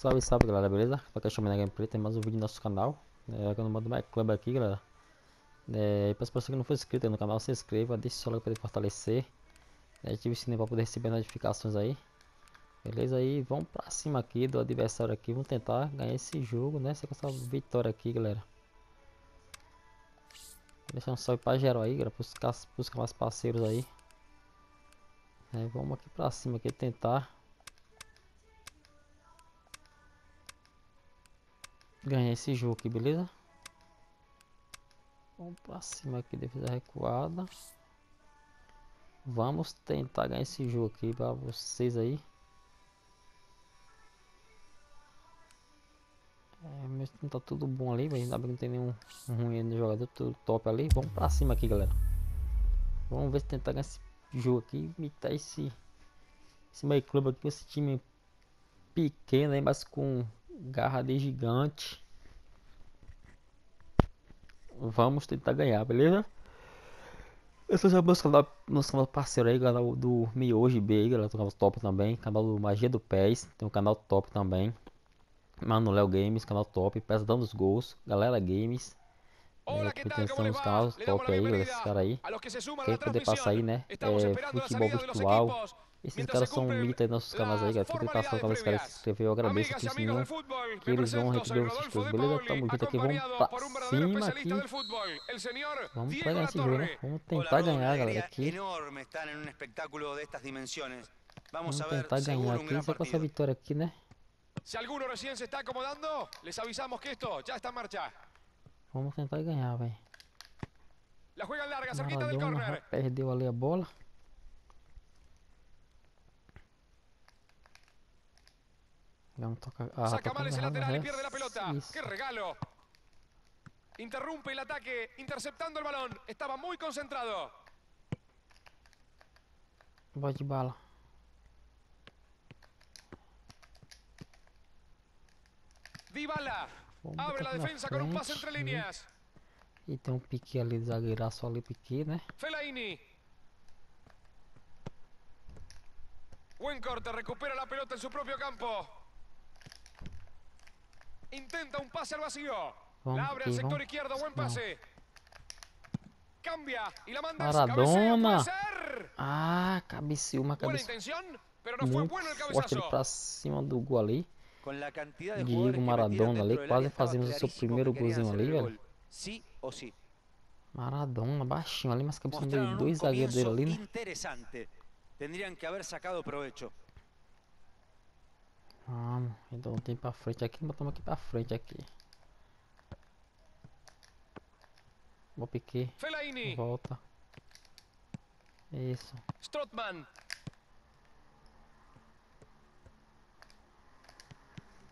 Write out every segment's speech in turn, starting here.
Salve, salve galera, beleza? Pra quem chama na gameplay, tem mais um vídeo no nosso canal. É, Eu mando mais club aqui galera. É, Para as pessoas que não for inscrito no canal, se inscreva, deixe o seu like para poder fortalecer. É, Ative o sininho para poder receber notificações aí. Beleza? Aí, vamos pra cima aqui do adversário aqui. Vamos tentar ganhar esse jogo, né? com essa vitória aqui galera. Deixa um salve pra geral aí galera, buscar, buscar mais parceiros aí. É, Vamos aqui pra cima aqui tentar ganhar esse jogo aqui, beleza? Vamos pra cima aqui, defesa recuada. Vamos tentar ganhar esse jogo aqui pra vocês aí. É, tá tudo bom ali, mas ainda bem que não tem nenhum ruim no jogador, tudo top ali. Vamos pra cima aqui, galera. Vamos ver se tentar ganhar esse jogo aqui, imitar esse, esse meio clube aqui, esse time pequeno aí, mas com garra de gigante. Vamos tentar ganhar, beleza? Esse é o nosso canal, nosso canal parceiro aí, canal do Miojo B, galera, do canal top também, canal do Magia do Pés, tem um canal top também. Mano Léo Games, canal top, Peça dando os gols, Galera Games. Olá, é, canais top aí, esses caras aí. Poder passar aí, né? É, futebol virtual. Esses caras são aí nos nossos canais aí, galera. Fica passando quando os caras se inscrever, eu agradeço aqui o sininho. Que eles vão receber os coisas, beleza? Tamo junto aqui, vamos pra cima aqui. Vamos pegar esse jogo, né? Vamos tentar ganhar, galera, aqui. Vamos tentar ganhar aqui, só com essa vitória aqui, né? Recién se está acomodando, les avisamos que esto ya a. Saca mal ese lateral y pierde la pelota. ¡Qué regalo! Interrumpe el ataque, interceptando el balón. Estaba muy concentrado. Voy bala. Dybala. Abre la defensa con un pase entre líneas. E tem um pique ali de zagueiraço ali, pique, né? Fellaini. Buen corte, recupera la pelota en su propio campo. Intenta un pase al vacío. la abre al sector izquierdo, buen pase. Cambia y la manda Maradona. Ah, cabeceou uma Buena intención, pero no fue bueno el cabezazo. pra cima do gol ali. Diego Maradona ali, quase fazemos o seu primeiro golzinho ali, velho. Sí ou sí. Maradona, baixinho ali, mas cabeça de dois zagueiros dele ali, né? Tendrían que haber sacado provecho. Vamos, então tem pra frente aqui, botamos aqui pra frente aqui. Vou piquei. Volta. Isso. Strotman.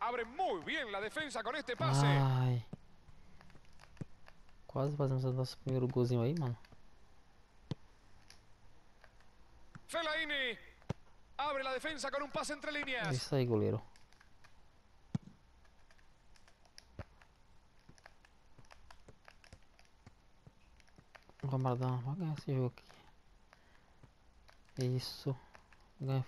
Abre muy bien la defensa con este pase. Ai. Quase fazemos o nosso primeiro golzinho aí, mano. Fellaini. Abre la defensa con un pase entre líneas. Isso aí, goleiro. Vamos dar vamos ganhar esse jogo aqui. Isso. Ganha.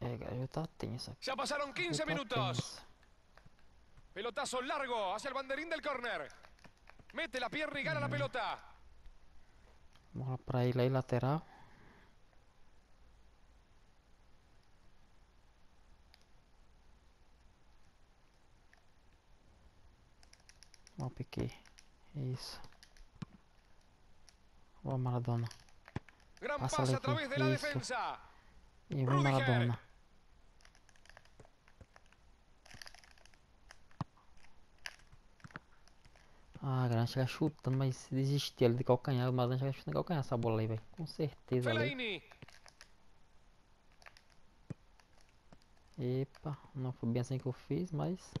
É, galera, tá tenso aqui. Já passaram 15 minutos. Pelotazo largo hacia el banderín del corner. Mete la pierna y gana la pelota. Bola pra ele aí, lateral. Ó, piquei. Isso. Ó, Maradona. Passa ali aqui. Isso. E vem Maradona. Ah, galera, chega chutando, mas desistir ali de calcanhar. O Maradona chega chutando calcanhar essa bola aí, velho. Com certeza ali. Epa, não foi bem assim que eu fiz, mas...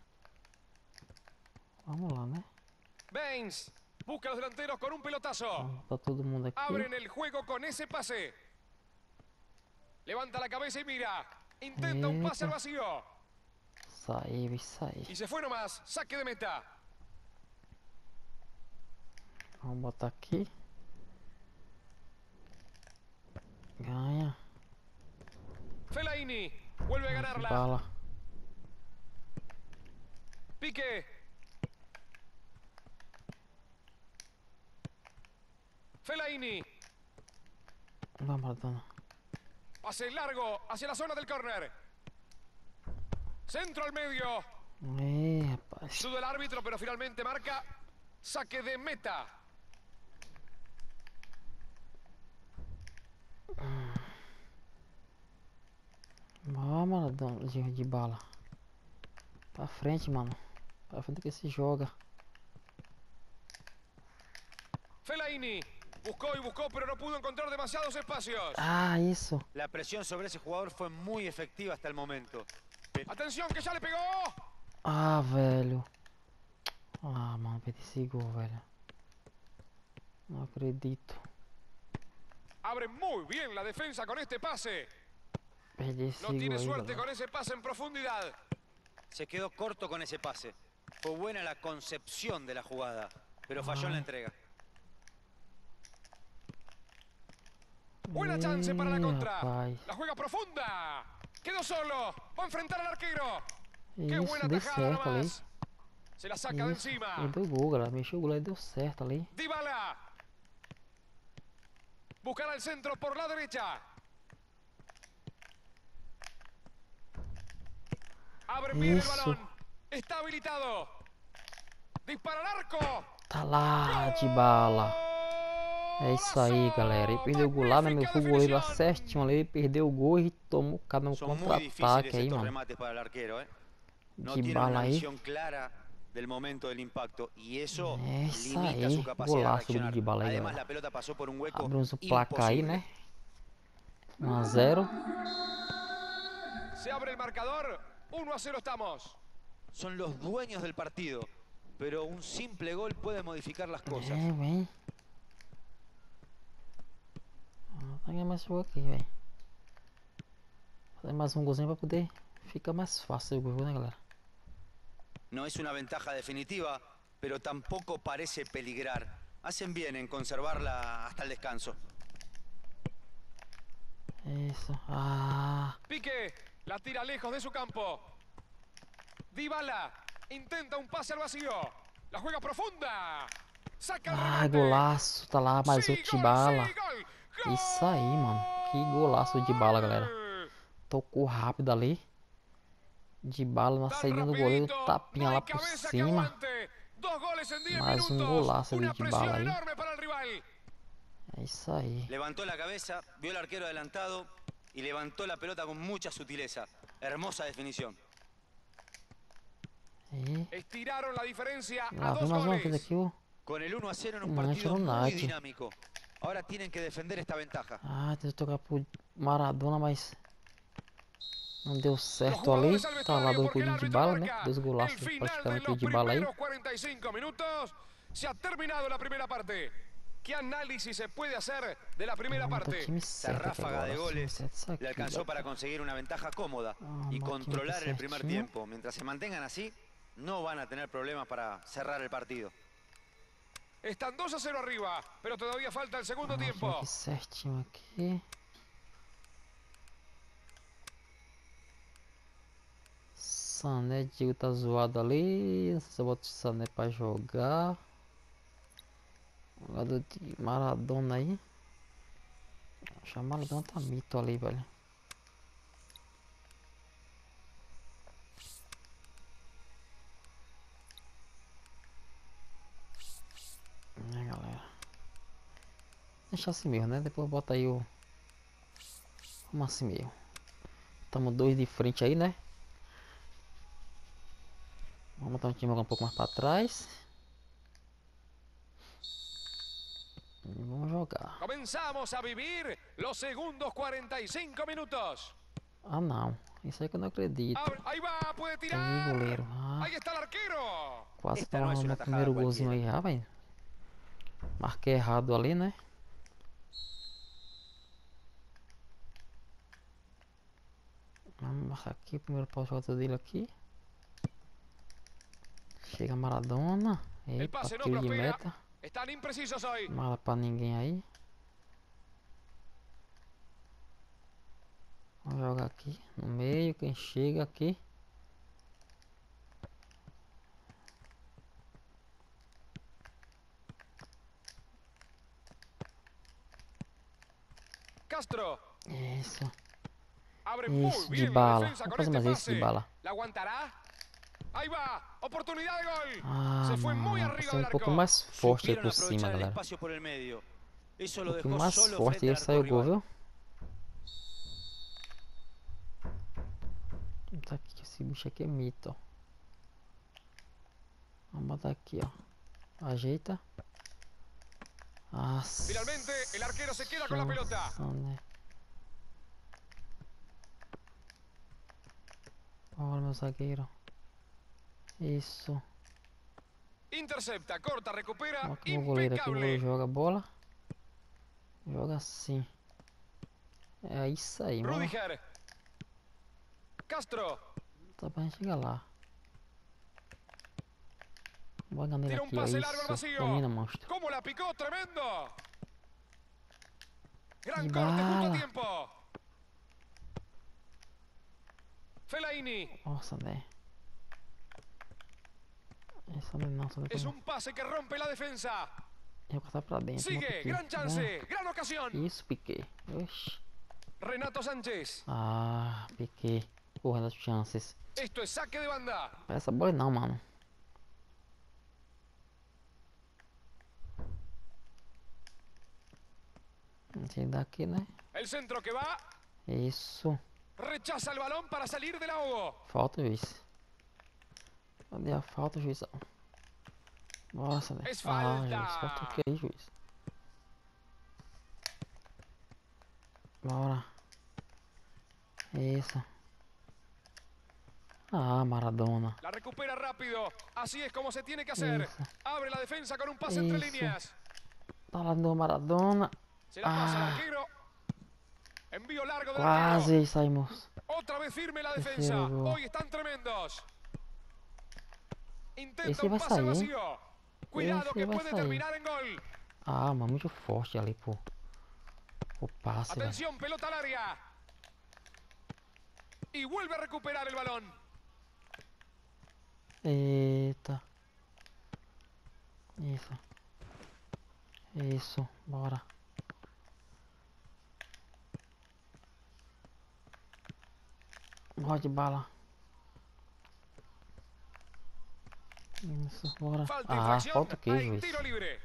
Vamos lá, né? Baines busca a los delanteros con un pelotazo. Tá todo mundo. Abren el juego con ese pase. Levanta la cabeza y mira. Intenta Eita. un pase al vacío. Sai, sai. Y se fue nomás. Saque de meta. Vamos botar aqui. Ganha. Fellaini. Vuelve a ganarla. Bala. Pique. Fellaini. Vamos, Maradona. Pase largo hacia la zona del córner. Centro al medio. Rapaz. Sudo el árbitro, pero finalmente marca saque de meta. Vamos. De, de bala. Pra frente, mano. Pra frente que se joga. Fellaini buscó y buscó, pero no pudo encontrar demasiados espacios. Ah, isso. La presión sobre ese jugador fue muy efectiva hasta el momento. Atención, que ya le pegó. Ah, velho. Ah, mano, esse gol, velho. Não acredito. Abre muy bien la defensa con este pase. No tiene suerte con ese pase en profundidad. Se quedó corto con ese pase. Fue buena la concepción de la jugada, pero falló en la entrega. Buena chance para la contra. La juega profunda. Quedó solo. Va a enfrentar al arquero. Qué Isso, buena deu tajada certo ali. Se la saca de encima. Ele deu gol, galera. Mexeu o e deu certo ali. Dybala. Buscará el centro por la derecha. Abre bien el balón. Está habilitado. Dispara al arco. Tá lá, de bala. É isso aí, galera. Ele perdeu o gol lá, né? Meu foi o goleiro lá certinho ali. Ele perdeu o gol e tomou cada um contra-ataque aí, mano. arquero, ¿eh? Bala clara del momento del impacto y eso Esa limita ahí, su capacidad de reaccionar. Además, galera. la pelota pasó por un hueco Abrimos o placar aí, né? 1 a 0 Se abre el marcador. 1 a 0 estamos. Son los dueños del partido, pero un simple gol puede modificar las cosas. É, Tá ganhando mais jogo aqui, velho. Fazer mais um golzinho pra poder ficar mais fácil o jogo, né, galera? No es una ventaja definitiva, pero tampoco parece peligrar. Hacen bien en conservarla hasta el descanso. Isso. Ah, Pique. La tira lejos de su campo. Dybala. Intenta un pase al vacío. La juega profunda. Saca el ah, golaço. Tá lá mais outro de gol, bala. Isso aí, mano. Que golaço de bala, galera. Tocou rápido ali. De bala na Tan saída do goleiro. Tapinha lá por cima. aguante. Dos goles en 10 Mais um golaço ali de bala aí. É isso aí. Levantó la cabeza, vio al arquero adelantado y levantó la pelota con mucha sutileza. Hermosa. E la diferencia a lá vem dos mais uma vez goles. aqui o. Con el 1 a 0 en un partido muy dinámico. Ahora tienen que defender esta ventaja. Ah, teve que tocar pro Maradona, mas. Não deu certo ali. Tá lá do golinho de bala, né? Dois el golaços final de praticamente los de bala aí. primeros 45 minutos. Se ha terminado la primera parte. ¿Qué análisis se puede hacer de la primera parte? aqui ráfaga de goles le alcanzó para conseguir una ventaja cómoda Ah, y controlar el primer tiempo. Mientras se mantengan así, no van a tener problemas para cerrar el partido. Están 2 a 0 arriba, pero todavía falta el segundo Ah, tiempo. certinho aqui. Sané, Diego tá zoado ali. Não sei se eu boto o Sané pra jogar. Jogador de Maradona aí. Acho que Maradona tá mito ali, velho. Deixa assim mesmo, né? Depois bota aí o. Vamos assim mesmo. Tamo dois de frente aí, né? Vamos botar um time um pouco mais pra trás. E vamos jogar. Comenzamos a vivir los segundos 45 minutos. Ah não. Isso aí que eu não acredito. Abre- ahí va, puede Aí, tirar. goleiro. Ah, Ahí está el arquero. quase é no primeiro golzinho aí já, velho. Marquei errado ali, né? Vamos marcar aqui primeiro jogador dele aqui. Chega Maradona. Não tiro de meta. É. é. é. é. Vou jogar aqui no meio, quem chega aqui. Isso. Abre Isso, muy de bala. defensa Vamos con fazer este mais isso de pase. bala. ¿La aguantará? Ahí va. Oportunidad de gol. Ah, Se fue muy mano, del um pouco arco. mais forte aí por cima, galera. espacio por el medio. Eso Um dejó mais forte e aí saiu o gol, viu? Tá aqui, esse bicho aqui é mito, ó. Vamos botar aqui, ó. Ajeita. Nossa. Finalmente, el arquero se queda con la pelota. né? Bora, meu zagueiro. Isso. Intercepta, corta, recupera. Olha que o goleiro aqui, o goleiro joga a bola. Joga assim. É isso aí, mano. Rudiger. Castro. Tá pra gente chegar lá. Voy a cambiar Tira un pase largo al vacío. ¿Cómo la picó? Tremendo. Gran corte, justo tiempo. Fellaini. Ósate. Eso no, es un pase que rompe la defensa. Dentro, Sigue, gran chance, gran ocasión. Y es Piqué. Renato Sánchez. Ah, Piqué. Corre las chances. Esto es saque de banda. Essa bola não, mano. Esse daqui, né? El centro que va. Isso. Rechaza el balón para salir del ahogo. Falta, juiz. Cadê a falta, juizão? Nossa, velho. Es Ah, falta. juiz. Falta o que aí, juiz? Bora. Isso. Ah, Maradona. La recupera rápido. Así es como se tiene que hacer. Eso. Abre la defensa con un pase entre Eso. líneas. Tá lá do Maradona. Se la pasa al Ah. arquero. Envío largo del aí saímos. Otra vez firme la defensa. Hoy están tremendos. Intenta Esse un vai sair, Esse que vai puede sair. terminar en gol. Ah, mano, muito forte ali, pô. O passe. Atención, pelota al área. Y vuelve a recuperar el balón. Eita. Isso. Isso, bora. De bala. Isso, Ah, infracción. falta que, libre.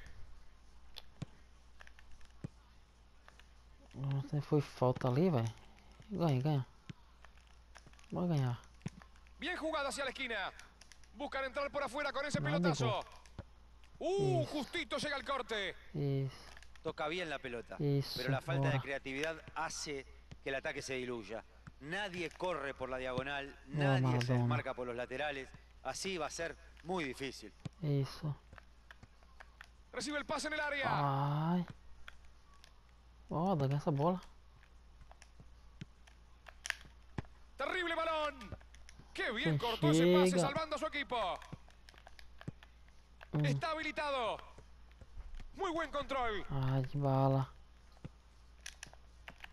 Nossa, foi falta ali, velho. Ganha, ganha. Ganhar. Bien jugada hacia la esquina. Buscan entrar por afuera con ese pelotazo. Uh, justito llega el corte. Isso. Toca bien la pelota. Pero la falta de creatividad hace que el ataque se diluya. Nadie corre por la diagonal, No, nadie se desmarca por los laterales. Así va a ser muy difícil. Isso. Recibe el pase en el área. Ai. Foda, ganha essa bola. Terrible balón. Qué bien cortó ese pase salvando a su equipo. Hum. Está habilitado. Muy buen control. De bala.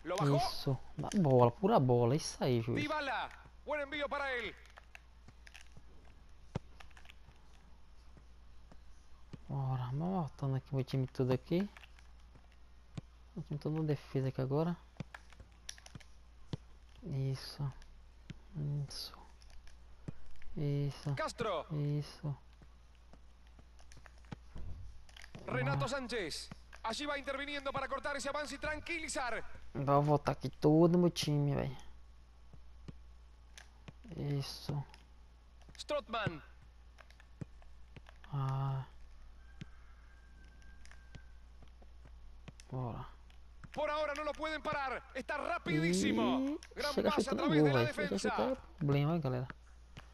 Isso. Na bola, pura bola. Isso aí, juiz. Dybala. Buen envío para él. Bora, vamos voltando aqui meu time todo aqui. O time todo na defesa aqui agora. Isso. Isso. Isso. Castro. Isso. Renato Sánchez. Allí va interviniendo para cortar esse avance y tranquilizar. Vou voltar aqui todo meu time, velho. Isso. Strootman. Ah. Bora. Por ahora no lo pueden parar. Está rapidísimo. Gran pase a través de la defensa. problema, galera.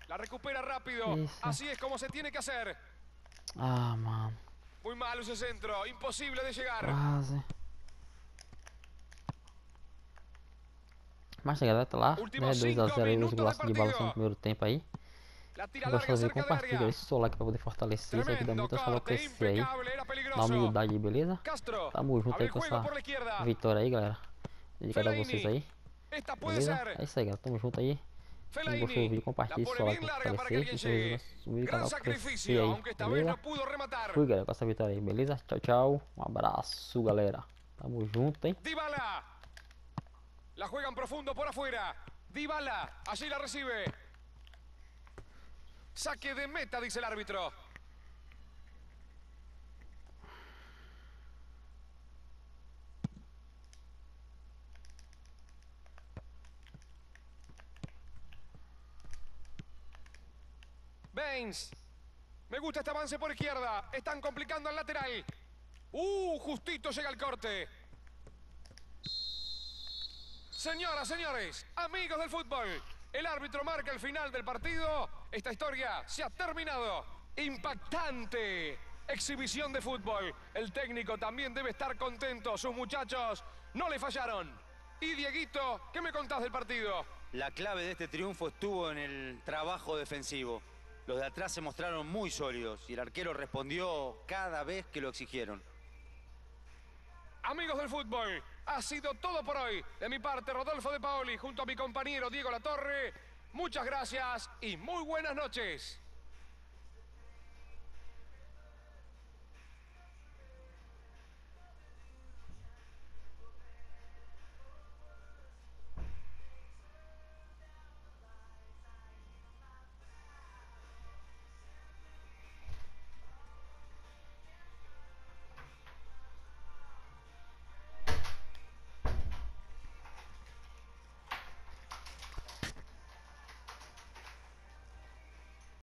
La recupera rápido. Eso. Así es como se tiene que hacer. Ah, mano. Muy malo ese centro. Imposible de llegar. Quase. Mas a galera tá lá, Último né? 2x0 cinco aí, os minutos de partido. no primeiro tempo aí. Del compartilha esse seu like pra poder fortalecer isso aqui, dá Tremendo muito ajudar a corte. crescer aí. Peligroso. humildade aí, beleza? Tamo junto aí com essa vitória aí, galera. Dedicado a vocês aí. Beleza? É isso aí, galera. Tamo junto aí. Quem gostou do Fellaini. vídeo, La compartilha esse pone celular bien com larga para fortalecer. Então, vídeo Gran canal crescer sacrificio, aí, beleza? Fui, galera, com essa vitória aí, beleza? Tchau, tchau. Um abraço, galera. Tamo junto, hein? Dybala. La juegan profundo por afuera. Dybala. Allí la recibe. Saque de meta, dice el árbitro. Baines. Me gusta este avance por izquierda. Están complicando al lateral. Uh, justito llega el corte. Señoras, señores, amigos del fútbol, el árbitro marca el final del partido. Esta historia se ha terminado. Impactante exhibición de fútbol. El técnico también debe estar contento. Sus muchachos no le fallaron. Y Dieguito, ¿qué me contás del partido? La clave de este triunfo estuvo en el trabajo defensivo. Los de atrás se mostraron muy sólidos y el arquero respondió cada vez que lo exigieron. Amigos del fútbol, ha sido todo por hoy. De mi parte, Rodolfo de Paoli, junto a mi compañero Diego Latorre. Muchas gracias y muy buenas noches.